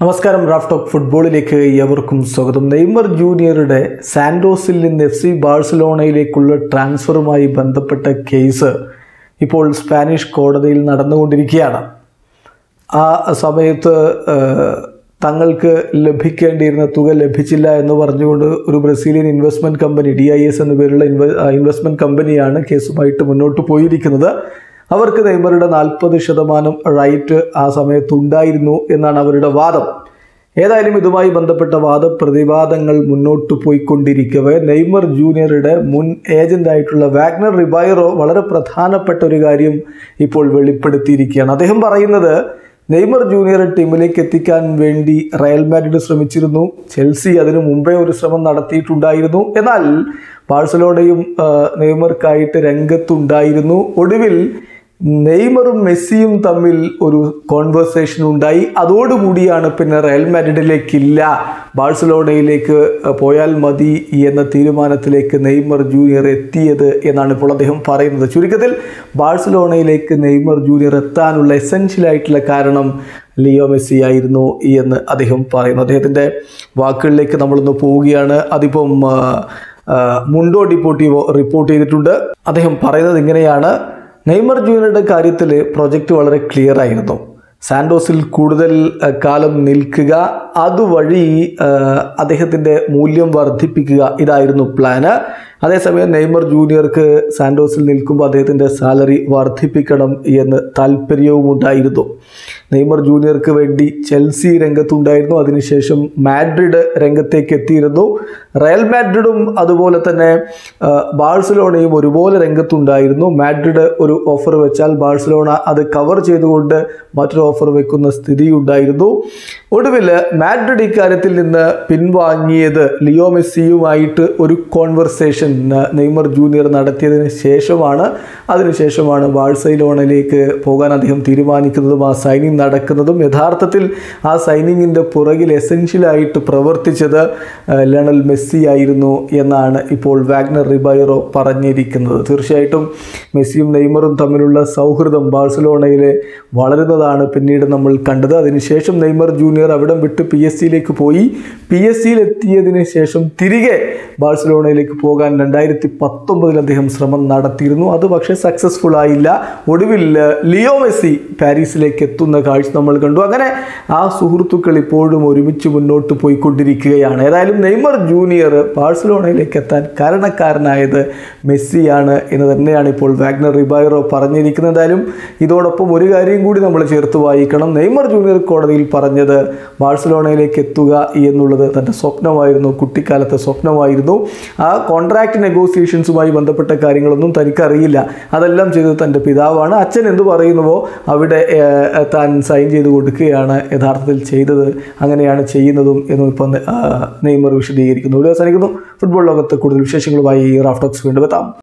നമസ്കാരം Raf talk ഫുട്ബോളിലേക്ക് ഏവർക്കും സ്വാഗതം. നെയ്മർ ജൂനിയറുടെ സാൻഡോസിൽ നിന്ന് എഫ് സി ബാഴ്സലോണയിലേക്കുള്ള ട്രാൻസ്ഫറുമായി ബന്ധപ്പെട്ട കേസ് ഇപ്പോൾ സ്പാനിഷ് കോടതിയിൽ നടന്നുകൊണ്ടിരിക്കുകയാണ്. ആ സമയത്ത് തങ്ങൾക്ക് ലഭിക്കേണ്ടിയിരുന്ന തുക ലഭിച്ചില്ല എന്ന് പറഞ്ഞുകൊണ്ട് ഒരു Brazilian investment company D I S എന്ന പേരുള്ള ഇൻവെ ഇൻവെസ്റ്റ്മെന്റ് കമ്പനിയാണ് കേസുമായിട്ട് മുന്നോട്ട് പോയിരിക്കുന്നത്. അവർക്ക് നെയ്മറുടെ നാൽപ്പത് ശതമാനം റൈറ്റ് ആ സമയത്തുണ്ടായിരുന്നു എന്നാണ് അവരുടെ വാദം. ഏതായാലും ഇതുമായി ബന്ധപ്പെട്ട വാദപ്രതിവാദങ്ങൾ മുന്നോട്ട് പോയിക്കൊണ്ടിരിക്കവേ. നെയ്മർ ജൂനിയറുടെ മുൻ ഏജന്റായിട്ടുള്ള വാഗ്നർ റിബൈറോ വളരെ പ്രധാനപ്പെട്ട ഒരു കാര്യം ഇപ്പോൾ വെളിപ്പെടുത്തിയിരിക്കുകയാണ്. അദ്ദേഹം പറയുന്നത് നെയ്മർ ജൂനിയർ ടീമിലേക്ക് എത്തിക്കാൻ വേണ്ടി റയൽ മാഡ്രിഡ് ശ്രമിച്ചിരുന്നു. ചെൽസി അതിനു മുമ്പേ ഒരു ശ്രമം നടത്തിയിട്ടുണ്ടായിരുന്നു. എന്നാൽ ബാഴ്സലോണയും നെയ്മർക്കായിട്ട് രംഗത്തുണ്ടായിരുന്നു. ഒടുവിൽ നെയ്മറും മെസ്സിയും തമ്മിൽ ഒരു കോൺവെർസേഷൻ ഉണ്ടായി. അതോടുകൂടിയാണ് പിന്നെ റയൽ മാഡ്രിഡിലേക്കില്ല. ബാഴ്സലോണയിലേക്ക് പോയാൽ മതി എന്ന തീരുമാനത്തിലേക്ക് നെയ്മർ ജൂനിയർ എത്തിയത് എന്നാണ് ഇപ്പോൾ അദ്ദേഹം പറയുന്നത്. ചുരുക്കത്തിൽ ബാഴ്സലോണയിലേക്ക് നെയ്മർ ജൂനിയർ എത്താനുള്ള എസെൻഷ്യൽ ആയിട്ടുള്ള കാരണം ലിയോ മെസ്സി ആയിരുന്നു എന്ന് അദ്ദേഹം പറയുന്നു. അദ്ദേഹത്തിന്റെ വാക്കുകളിലേക്ക് നമ്മളൊന്ന് പോവുകയാണ്. അതിപ്പം മുണ്ടോ ഡിപ്പോർട്ടിവോ റിപ്പോർട്ട് ചെയ്തിട്ടുണ്ട്. അദ്ദേഹം പറയുന്നത് ഇങ്ങനെയാണ്. നെയ്മർ ജൂനിയറുടെ കാര്യത്തിൽ പ്രൊജക്റ്റ് വളരെ ക്ലിയർ ആയിരുന്നു. സാൻഡോസിൽ കൂടുതൽ കാലം നിൽക്കുക അതുവഴി അദ്ദേഹത്തിന്റെ മൂല്യം വർദ്ധിപ്പിക്കുക ഇതായിരുന്നു പ്ലാന് അതേസമയം നെയ്മർ ജൂനിയർക്ക് സാൻഡോസിൽ നിൽക്കുമ്പോൾ അദ്ദേഹത്തിന്റെ സാലറി വർദ്ധിപ്പിക്കണം എന്ന് താല്പര്യവും ഉണ്ടായിരുന്നു നെയ്മർ ജൂനിയർക്ക് വേണ്ടി ചെൽസി രംഗത്തുണ്ടായിരുന്നു. അതിനുശേഷം മാഡ്രിഡ് രംഗത്തേക്ക് എത്തിയിരുന്നു റയൽ മാഡ്രിഡും അതുപോലെ തന്നെ ബാഴ്സലോണയും ഒരുപോലെ രംഗത്തുണ്ടായിരുന്നു. മാഡ്രിഡ് ഒരു ഓഫർ വെച്ചാൽ ബാഴ്സലോണ അത് കവർ ചെയ്തുകൊണ്ട് മറ്റൊരു ഓഫർ വെക്കുന്ന സ്ഥിതി ഉണ്ടായിരുന്നു ഒടുവിൽ മാഡ്രിഡ് ഇക്കാര്യത്തിൽ നിന്ന് പിൻവാങ്ങിയത് ലിയോ മെസ്സിയുമായിട്ട് ഒരു കോൺവെർസേഷൻ നെയ്മർ ജൂനിയർ നടത്തിയതിന് ശേഷമാണ്. അതിനുശേഷമാണ് ബാഴ്സലോണയിലേക്ക് പോകാൻ അദ്ദേഹം തീരുമാനിക്കുന്നതും ആ സൈനിങ് നടക്കുന്നതും. യഥാർത്ഥത്തിൽ ആ സൈനിങ്ങിന്റെ പുറകിൽ എസെൻഷ്യലായിട്ട് പ്രവർത്തിച്ചത് ലണൽ മെസ്സി ആയിരുന്നു എന്നാണ് ഇപ്പോൾ വാഗ്നർ റിബൈറോ പറഞ്ഞിരിക്കുന്നത്. തീർച്ചയായിട്ടും മെസ്സിയും നെയ്മറും തമ്മിലുള്ള സൗഹൃദം ബാഴ്സലോണയിലെ വളരുന്നതാണ് പിന്നീട് നമ്മൾ കണ്ടത്. അതിനുശേഷം നെയ്മർ ജൂനിയർ അവിടം വിട്ട് പി എസ് സിയിലേക്ക് പോയി. പി എസ് സിയിൽ എത്തിയതിന് ശേഷം തിരികെ ബാഴ്സലോണയിലേക്ക് പോകാൻ രണ്ടായിരത്തി പത്തൊമ്പതിൽ അദ്ദേഹം ശ്രമം നടത്തിയിരുന്നു. അത് പക്ഷേ സക്സസ്ഫുൾ ആയില്ല. ഒടുവിൽ ലിയോ മെസ്സി പാരീസിലേക്ക് എത്തുന്ന കാഴ്ച നമ്മൾ കണ്ടു. അങ്ങനെ ആ സുഹൃത്തുക്കൾ ഇപ്പോഴും ഒരുമിച്ച് മുന്നോട്ട് പോയിക്കൊണ്ടിരിക്കുകയാണ്. ഏതായാലും നെയ്മർ ജൂനിയർ ബാഴ്സലോണയിലേക്ക് എത്താൻ കാരണക്കാരനായത് മെസ്സിയാണ് എന്ന് തന്നെയാണ് ഇപ്പോൾ വാഗ്നർ റിബൈറോ പറഞ്ഞിരിക്കുന്നത്. എന്തായാലും ഇതോടൊപ്പം ഒരു കാര്യം കൂടി നമ്മൾ ചേർത്ത് വായിക്കണം. നെയ്മർ ജൂനിയർ കോടതിയിൽ പറഞ്ഞത് ബാഴ്സലോണയിലേക്ക് എത്തുക എന്നുള്ളത് തന്റെ സ്വപ്നമായിരുന്നു. കുട്ടിക്കാലത്തെ സ്വപ്നമായിരുന്നു. ആ കോൺട്രാക്ട് നെഗോസിയേഷൻസുമായി ബന്ധപ്പെട്ട കാര്യങ്ങളൊന്നും തനിക്കറിയില്ല. അതെല്ലാം ചെയ്തത് തന്റെ പിതാവാണ്. അച്ഛൻ എന്ത് പറയുന്നുവോ അവിടെ താൻ സൈൻ ചെയ്ത് കൊടുക്കുകയാണ് യഥാർത്ഥത്തിൽ ചെയ്തത് അങ്ങനെയാണ് ചെയ്യുന്നതും എന്നും ഇപ്പം നെയ്മർ വിശദീകരിക്കുന്നു. ഇവിടെ അവസാനിക്കുന്നു. ഫുട്ബോൾ ലോകത്ത് കൂടുതൽ വിശേഷങ്ങളുമായി റാഫ്റ്റോക്സ് വീണ്ടും എത്താം.